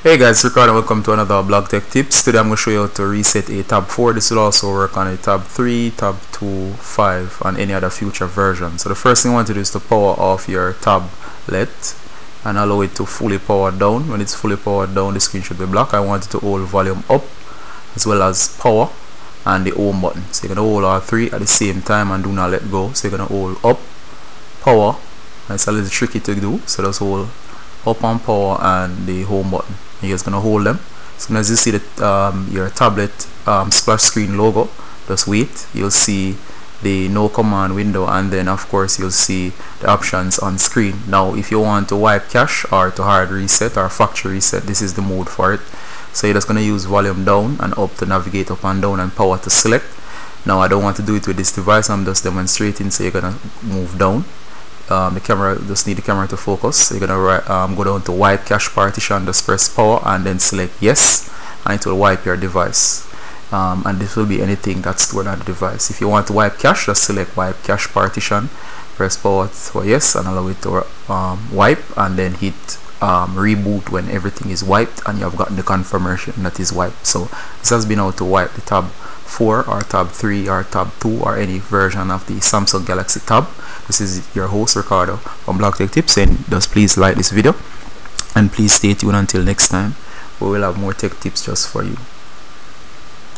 Hey guys, Ricardo welcome to another Blog Tech Tips. Today I'm going to show you how to reset a tab 4. This will also work on a tab 3, tab 2, 5 and any other future version. So the first thing you want to do is to power off your tablet and allow it to fully power down. When it's fully powered down the screen should be black. I want it to hold volume up as well as power and the home button. So you're going to hold all three at the same time and do not let go. So you're going to hold up, power, and it's a little tricky to do. So just hold up on power and the home button. You're just gonna hold them. So as you see the um, your tablet um, splash screen logo just wait. You'll see the no command window and then of course you'll see the options on screen. Now if you want to wipe cache or to hard reset or factory reset this is the mode for it. So you're just going to use volume down and up to navigate up and down and power to select. Now I don't want to do it with this device. I'm just demonstrating so you're gonna move down um, the camera just need the camera to focus. So you're gonna um, go down to wipe cache partition just press power and then select yes and it will wipe your device. Um, and this will be anything that's stored on the device. If you want to wipe cache just select wipe cache partition press power for yes and allow it to um, wipe and then hit um, reboot when everything is wiped and you have gotten the confirmation that is wiped. So this has been how to wipe the tab 4 or tab 3 or tab 2 or any version of the Samsung Galaxy Tab. This is your host Ricardo from Blog Tech Tips and just please like this video. And please stay tuned until next time. We will have more tech tips just for you